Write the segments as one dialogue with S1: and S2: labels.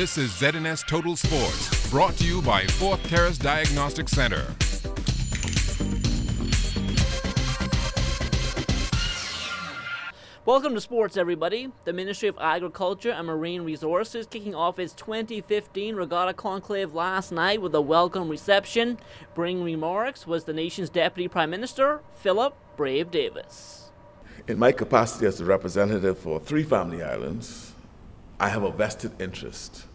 S1: This is ZNS Total Sports, brought to you by Fourth Terrace Diagnostic Center.
S2: Welcome to sports, everybody. The Ministry of Agriculture and Marine Resources kicking off its 2015 Regatta Conclave last night with a welcome reception. Bringing remarks was the nation's Deputy Prime Minister, Philip Brave Davis.
S3: In my capacity as the representative for three family islands, I have a vested interest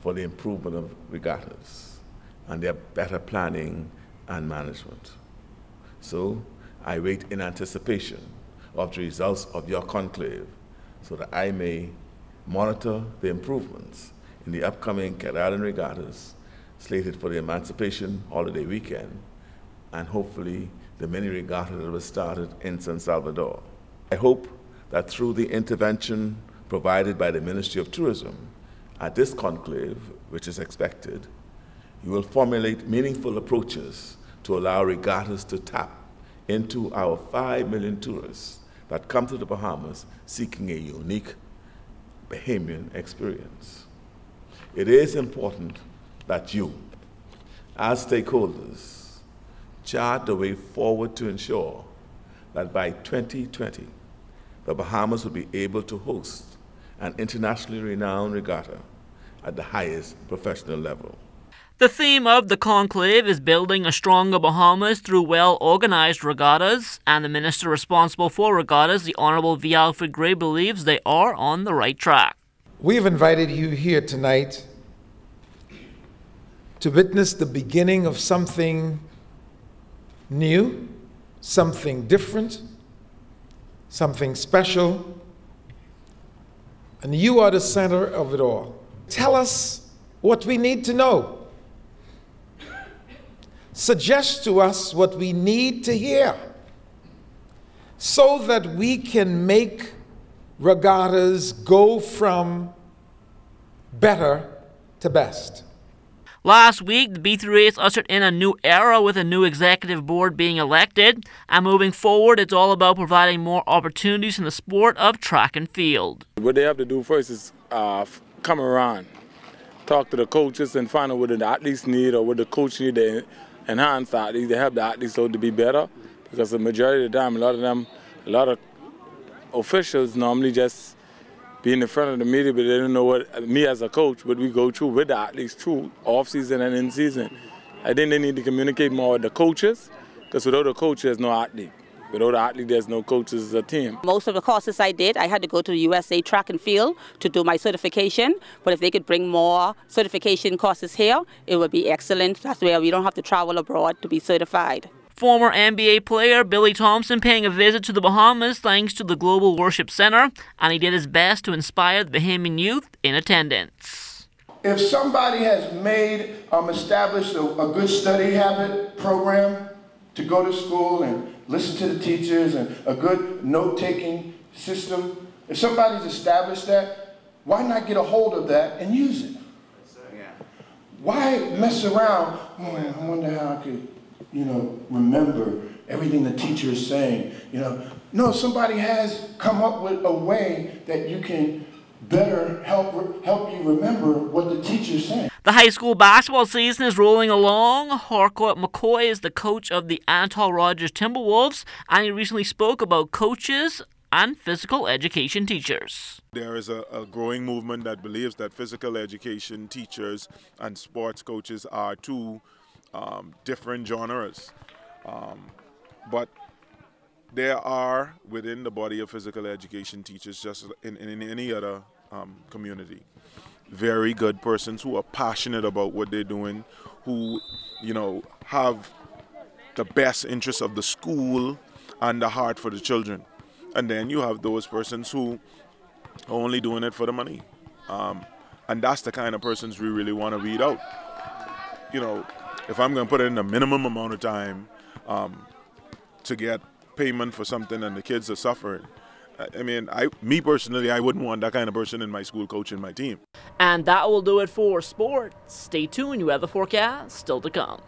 S3: for the improvement of regattas and their better planning and management. So I wait in anticipation of the results of your conclave so that I may monitor the improvements in the upcoming Cat Island regattas slated for the Emancipation holiday weekend and hopefully the mini regatta that was started in San Salvador. I hope that through the intervention provided by the Ministry of Tourism at this conclave, which is expected, you will formulate meaningful approaches to allow regattas to tap into our 5 million tourists that come to the Bahamas seeking a unique Bahamian experience. It is important that you, as stakeholders, chart the way forward to ensure that by 2020, the Bahamas will be able to host an internationally renowned regatta at the highest professional level.
S2: The theme of the conclave is building a stronger Bahamas through well organized regattas, and the minister responsible for regattas, the Honorable V. Alfred Gray, believes they are on the right track.
S4: We've invited you here tonight to witness the beginning of something new, something different, something special, and you are the center of it all. Tell us what we need to know suggest to us what we need to hear so that we can make regattas go from better to best.
S2: Last week, the B3As ushered in a new era with a new executive board being elected, and moving forward, it's all about providing more opportunities in the sport of track and field.
S5: What they have to do first is uh, come around, talk to the coaches, and find out what the athletes need or what the coach need to enhance the athletes, they help the athletes so to be better. Because the majority of the time, a lot of them, a lot of officials normally just be in front of the media, but they don't know what me as a coach, what we go through with the athletes through off season and in season. I think they need to communicate more with the coaches because without the coach, there's no athlete. Without an athlete, there's no coaches as a team.
S6: Most of the courses I did, I had to go to the USA track and field to do my certification. But if they could bring more certification courses here, it would be excellent. That's where we don't have to travel abroad to be certified.
S2: Former NBA player Billy Thompson paying a visit to the Bahamas thanks to the Global Worship Center, and he did his best to inspire the Bahamian youth in attendance.
S7: If somebody has made, um, established a, a good study habit program to go to school and listen to the teachers and a good note-taking system. If somebody's established that, why not get a hold of that and use it? Why mess around? Oh, I wonder how I could, you know, remember everything the teacher is saying. You know, no, somebody has come up with a way that you can better help help you remember what the teacher's saying.
S2: The high school basketball season is rolling along. Harcourt McCoy is the coach of the Anatol Rodgers Timberwolves, and he recently spoke about coaches and physical education teachers.
S8: There is a, a, growing movement that believes that physical education teachers and sports coaches are two um, different genres. Um, but there are within the body of physical education teachers, just in, in any other um, community, very good persons who are passionate about what they're doing, who, you know, have the best interests of the school and the heart for the children. And then you have those persons who are only doing it for the money. Um, and that's the kind of persons we really want to weed out. You know, if I'm going to put in a minimum amount of time um, to get payment for something and the kids are suffering, I mean, I, me personally, I wouldn't want that kind of person in my school coaching my team.
S2: And that will do it for sports. Stay tuned. You have the forecast still to come.